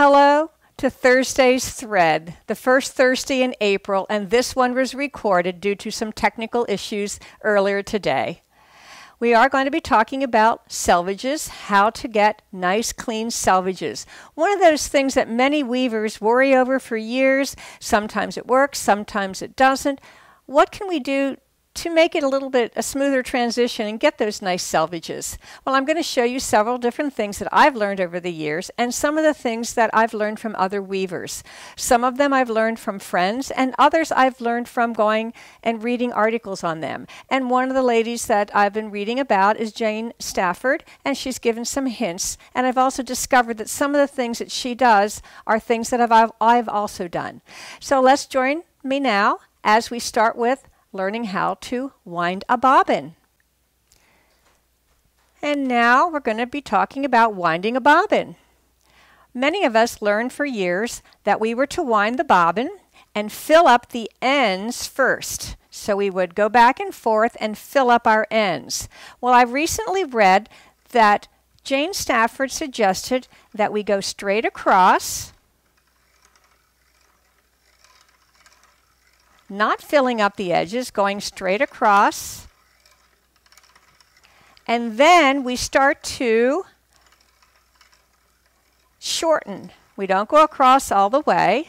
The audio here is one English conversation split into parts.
Hello to Thursday's thread, the first Thursday in April, and this one was recorded due to some technical issues earlier today. We are going to be talking about selvages, how to get nice, clean selvages. One of those things that many weavers worry over for years. Sometimes it works, sometimes it doesn't. What can we do to make it a little bit a smoother transition and get those nice selvages? Well, I'm going to show you several different things that I've learned over the years and some of the things that I've learned from other weavers. Some of them I've learned from friends and others I've learned from going and reading articles on them. And one of the ladies that I've been reading about is Jane Stafford and she's given some hints and I've also discovered that some of the things that she does are things that I've, I've also done. So let's join me now as we start with learning how to wind a bobbin. And now we're going to be talking about winding a bobbin. Many of us learned for years that we were to wind the bobbin and fill up the ends first. So we would go back and forth and fill up our ends. Well, I've recently read that Jane Stafford suggested that we go straight across not filling up the edges, going straight across. And then we start to shorten. We don't go across all the way.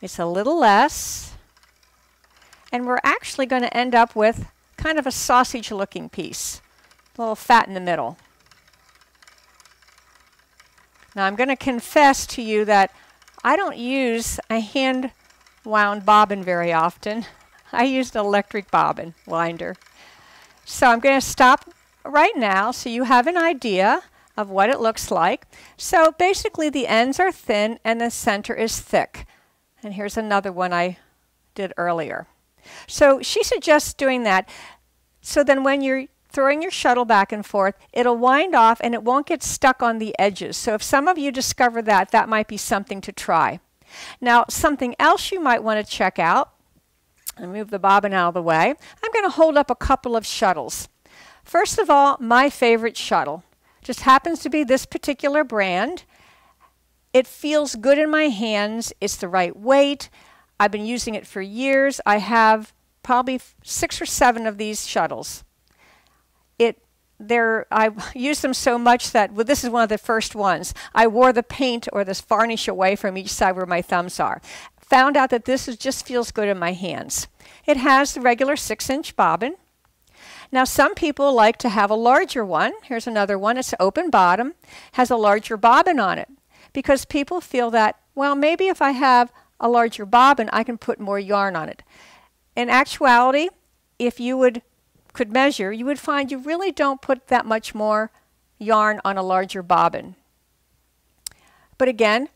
It's a little less. And we're actually going to end up with kind of a sausage looking piece, a little fat in the middle. Now I'm going to confess to you that I don't use a hand wound bobbin very often. I used an electric bobbin winder. So I'm going to stop right now so you have an idea of what it looks like. So basically the ends are thin and the center is thick. And here's another one I did earlier. So she suggests doing that. So then when you're throwing your shuttle back and forth, it'll wind off and it won't get stuck on the edges. So if some of you discover that, that might be something to try. Now, something else you might want to check out, and move the bobbin out of the way, I'm going to hold up a couple of shuttles. First of all, my favorite shuttle just happens to be this particular brand. It feels good in my hands. It's the right weight. I've been using it for years. I have probably six or seven of these shuttles. It they're, I use them so much that well, this is one of the first ones. I wore the paint or this varnish away from each side where my thumbs are. Found out that this is, just feels good in my hands. It has the regular six inch bobbin. Now some people like to have a larger one. Here's another one. It's open bottom, has a larger bobbin on it because people feel that, well, maybe if I have a larger bobbin, I can put more yarn on it. In actuality, if you would could measure, you would find you really don't put that much more yarn on a larger bobbin. But again,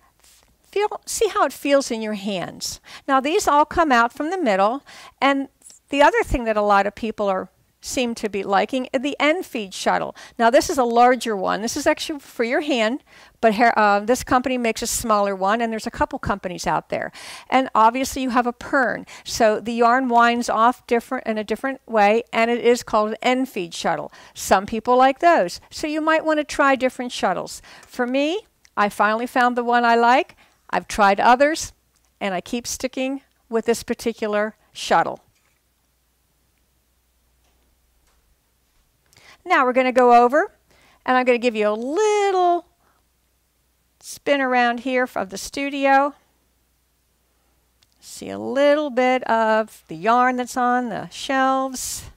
feel, see how it feels in your hands. Now these all come out from the middle, and the other thing that a lot of people are seem to be liking the end feed shuttle. Now this is a larger one. This is actually for your hand, but uh, this company makes a smaller one, and there's a couple companies out there. And obviously you have a pern, so the yarn winds off different in a different way, and it is called an end feed shuttle. Some people like those, so you might want to try different shuttles. For me, I finally found the one I like. I've tried others, and I keep sticking with this particular shuttle. Now we're going to go over and I'm going to give you a little spin around here of the studio. See a little bit of the yarn that's on the shelves.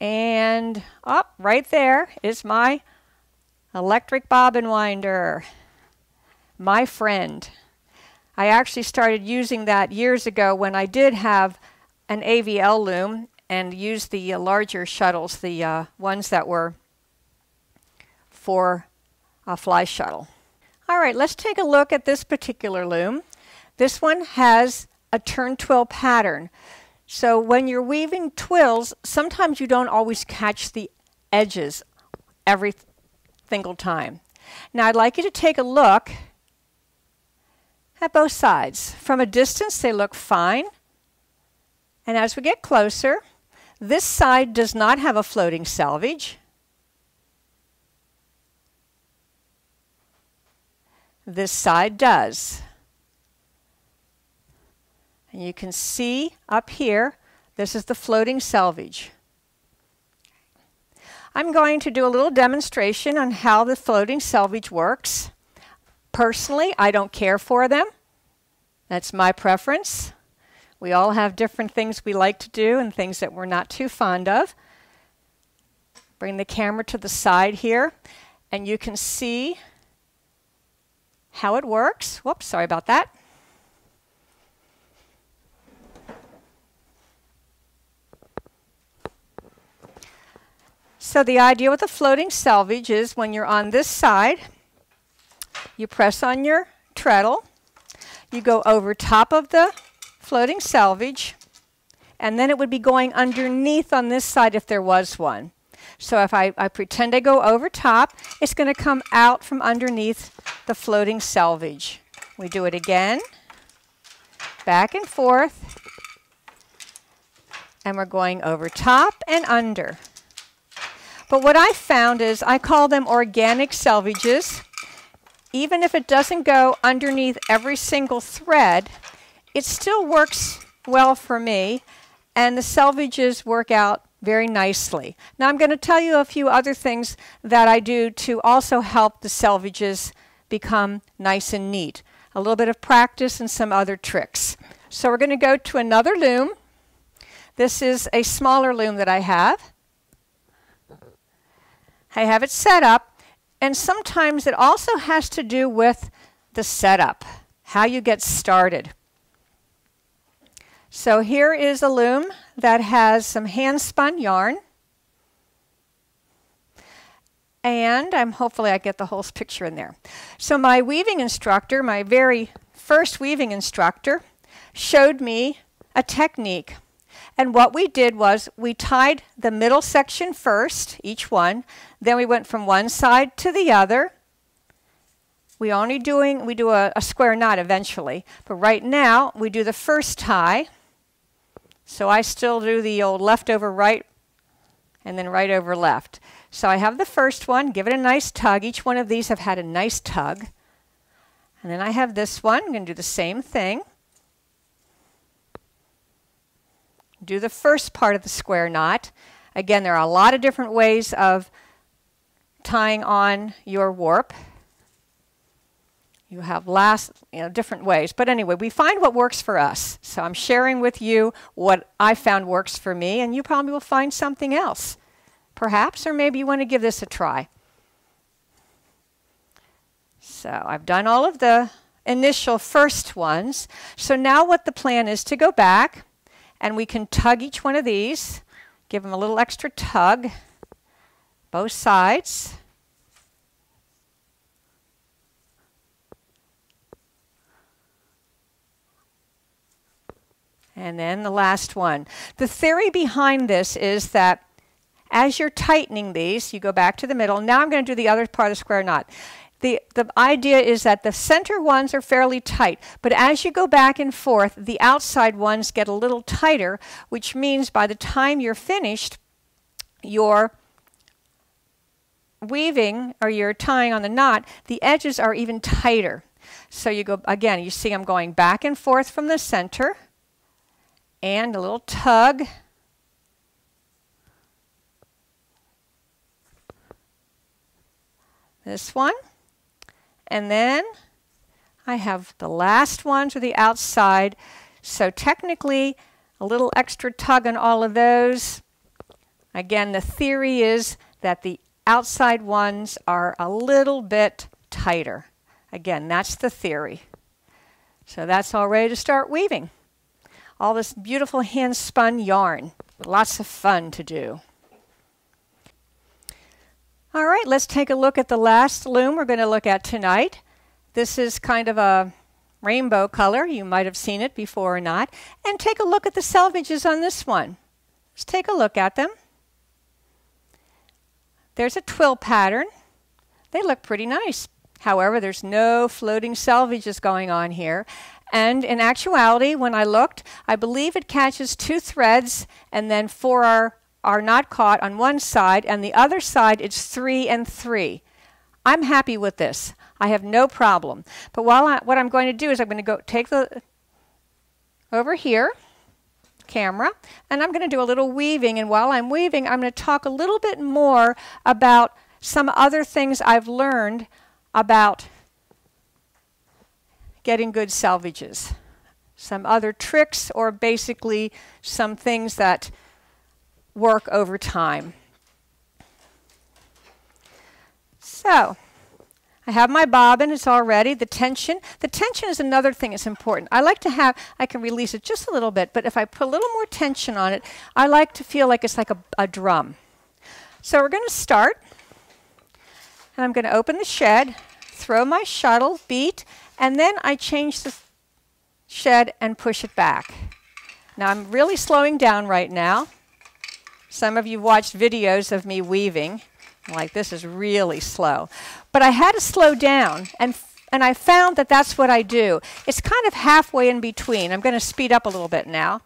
And up oh, right there is my electric bobbin winder, my friend. I actually started using that years ago when I did have an AVL loom and used the uh, larger shuttles, the uh, ones that were for a fly shuttle. All right, let's take a look at this particular loom. This one has a turn twill pattern. So when you're weaving twills, sometimes you don't always catch the edges every single time. Now I'd like you to take a look at both sides. From a distance, they look fine. And as we get closer, this side does not have a floating selvage. this side does. And you can see up here, this is the floating selvage. I'm going to do a little demonstration on how the floating selvage works. Personally, I don't care for them. That's my preference. We all have different things we like to do and things that we're not too fond of. Bring the camera to the side here, and you can see how it works. Whoops, sorry about that. So the idea with the floating selvage is when you're on this side, you press on your treadle, you go over top of the floating selvage, and then it would be going underneath on this side if there was one. So if I, I pretend I go over top, it's going to come out from underneath the floating selvage. We do it again, back and forth, and we're going over top and under. But what I found is I call them organic selvages. Even if it doesn't go underneath every single thread, it still works well for me, and the selvages work out very nicely. Now I'm going to tell you a few other things that I do to also help the selvages become nice and neat. A little bit of practice and some other tricks. So we're going to go to another loom. This is a smaller loom that I have. I have it set up, and sometimes it also has to do with the setup, how you get started. So here is a loom that has some hand spun yarn. And I'm hopefully I get the whole picture in there. So my weaving instructor, my very first weaving instructor, showed me a technique and what we did was we tied the middle section first, each one. Then we went from one side to the other. We only doing, we do a, a square knot eventually. But right now, we do the first tie. So I still do the old left over right and then right over left. So I have the first one, give it a nice tug. Each one of these have had a nice tug. And then I have this one, I'm going to do the same thing. do the first part of the square knot. Again, there are a lot of different ways of tying on your warp. You have last, you know, different ways. But anyway, we find what works for us. So I'm sharing with you what I found works for me, and you probably will find something else, perhaps, or maybe you want to give this a try. So I've done all of the initial first ones. So now what the plan is to go back and we can tug each one of these, give them a little extra tug, both sides. And then the last one. The theory behind this is that as you're tightening these, you go back to the middle. Now I'm going to do the other part of the square knot the, the idea is that the center ones are fairly tight, but as you go back and forth, the outside ones get a little tighter, which means by the time you're finished, your weaving or you're tying on the knot, the edges are even tighter. So you go, again, you see I'm going back and forth from the center and a little tug. This one. And then I have the last one to the outside. So technically, a little extra tug on all of those. Again, the theory is that the outside ones are a little bit tighter. Again, that's the theory. So that's all ready to start weaving. All this beautiful hand spun yarn. Lots of fun to do. All right, let's take a look at the last loom we're going to look at tonight. This is kind of a rainbow color. You might have seen it before or not. And take a look at the selvages on this one. Let's take a look at them. There's a twill pattern. They look pretty nice. However, there's no floating selvages going on here. And in actuality, when I looked, I believe it catches two threads and then four are are not caught on one side, and the other side it's three and three. I'm happy with this. I have no problem. But while I, what I'm going to do is I'm going to go take the over here camera and I'm going to do a little weaving and while I'm weaving I'm going to talk a little bit more about some other things I've learned about getting good selvages. Some other tricks or basically some things that work over time. So, I have my bobbin, it's all ready. The tension, the tension is another thing that's important. I like to have, I can release it just a little bit, but if I put a little more tension on it, I like to feel like it's like a, a drum. So we're going to start, and I'm going to open the shed, throw my shuttle, beat, and then I change the shed and push it back. Now I'm really slowing down right now. Some of you watched videos of me weaving. Like, this is really slow. But I had to slow down, and, and I found that that's what I do. It's kind of halfway in between. I'm going to speed up a little bit now.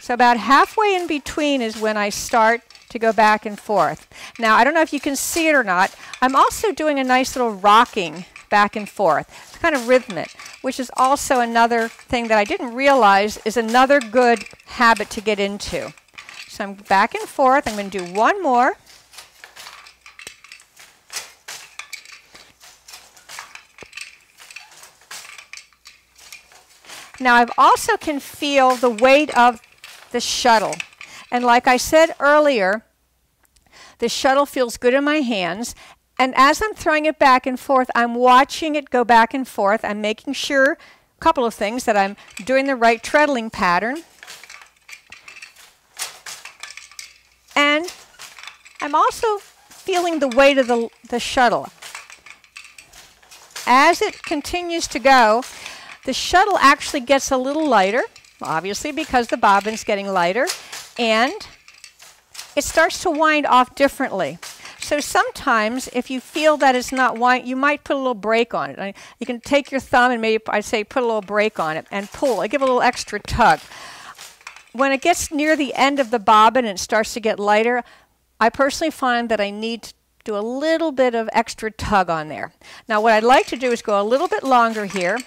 So about halfway in between is when I start to go back and forth. Now, I don't know if you can see it or not. I'm also doing a nice little rocking back and forth. It's kind of rhythmic, which is also another thing that I didn't realize is another good habit to get into. So I'm back and forth. I'm going to do one more. Now I've also can feel the weight of the shuttle. And like I said earlier, the shuttle feels good in my hands. And as I'm throwing it back and forth, I'm watching it go back and forth. I'm making sure, a couple of things, that I'm doing the right treadling pattern. And I'm also feeling the weight of the, the shuttle. As it continues to go, the shuttle actually gets a little lighter, obviously because the bobbin's getting lighter, and it starts to wind off differently. So sometimes, if you feel that it's not wind, you might put a little brake on it. You can take your thumb and maybe I say put a little brake on it and pull. give a little extra tug when it gets near the end of the bobbin and it starts to get lighter, I personally find that I need to do a little bit of extra tug on there. Now what I'd like to do is go a little bit longer here.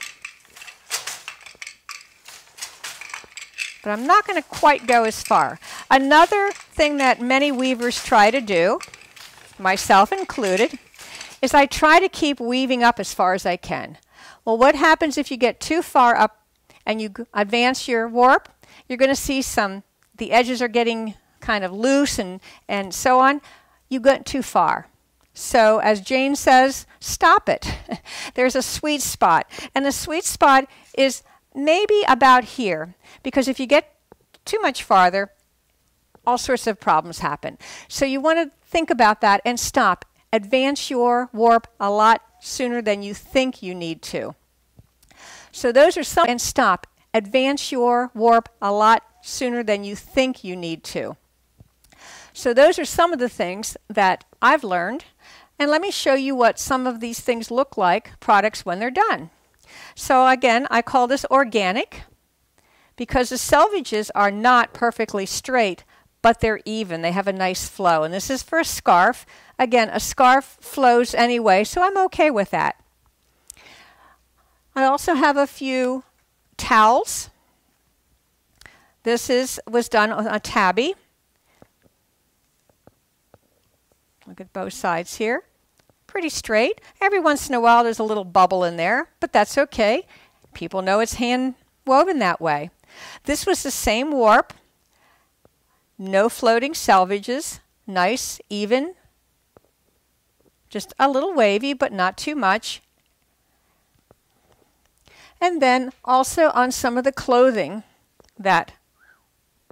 But I'm not going to quite go as far. Another thing that many weavers try to do, myself included, is I try to keep weaving up as far as I can. Well, what happens if you get too far up and you advance your warp? you're going to see some, the edges are getting kind of loose and, and so on. You went too far. So, as Jane says, stop it. There's a sweet spot. And the sweet spot is maybe about here, because if you get too much farther, all sorts of problems happen. So, you want to think about that and stop. Advance your warp a lot sooner than you think you need to. So, those are some, and stop advance your warp a lot sooner than you think you need to. So those are some of the things that I've learned. And let me show you what some of these things look like, products when they're done. So again, I call this organic because the selvages are not perfectly straight, but they're even. They have a nice flow. And this is for a scarf. Again, a scarf flows anyway, so I'm okay with that. I also have a few towels. This is was done on a tabby. Look at both sides here. Pretty straight. Every once in a while there's a little bubble in there, but that's okay. People know it's hand woven that way. This was the same warp. No floating selvages. Nice, even. Just a little wavy, but not too much. And then also on some of the clothing that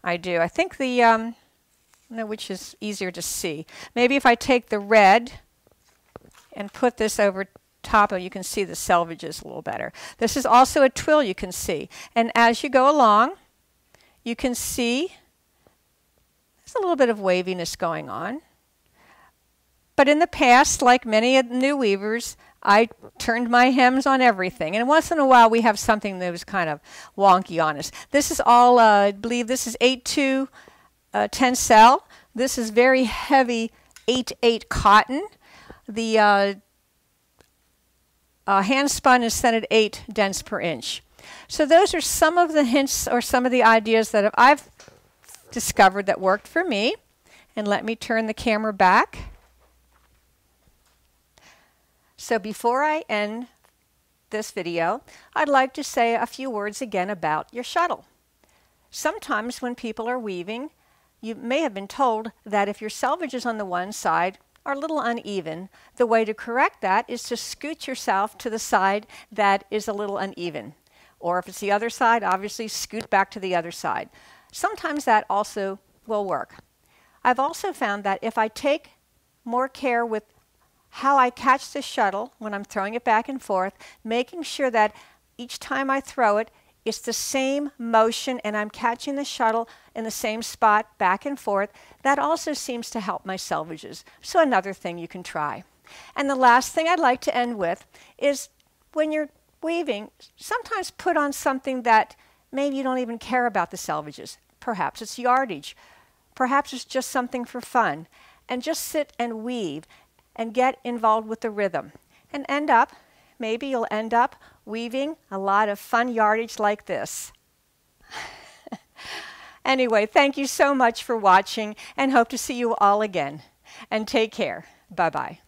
I do. I think the, um, no, which is easier to see. Maybe if I take the red and put this over top of, you can see the selvages a little better. This is also a twill you can see. And as you go along, you can see there's a little bit of waviness going on. But in the past, like many of the new weavers, I turned my hems on everything. And once in a while, we have something that was kind of wonky on us. This is all, uh, I believe this is 8-2 uh, tencel. This is very heavy 8-8 cotton. The uh, uh, hand spun is at 8 dents per inch. So those are some of the hints or some of the ideas that I've discovered that worked for me. And let me turn the camera back. So before I end this video, I'd like to say a few words again about your shuttle. Sometimes when people are weaving, you may have been told that if your selvage is on the one side are a little uneven, the way to correct that is to scoot yourself to the side that is a little uneven. Or if it's the other side, obviously scoot back to the other side. Sometimes that also will work. I've also found that if I take more care with how I catch the shuttle when I'm throwing it back and forth, making sure that each time I throw it, it's the same motion and I'm catching the shuttle in the same spot back and forth. That also seems to help my selvages. So another thing you can try. And the last thing I'd like to end with is when you're weaving, sometimes put on something that maybe you don't even care about the selvages. Perhaps it's yardage. Perhaps it's just something for fun. And just sit and weave and get involved with the rhythm. And end up, maybe you'll end up weaving a lot of fun yardage like this. anyway, thank you so much for watching and hope to see you all again. And take care. Bye bye.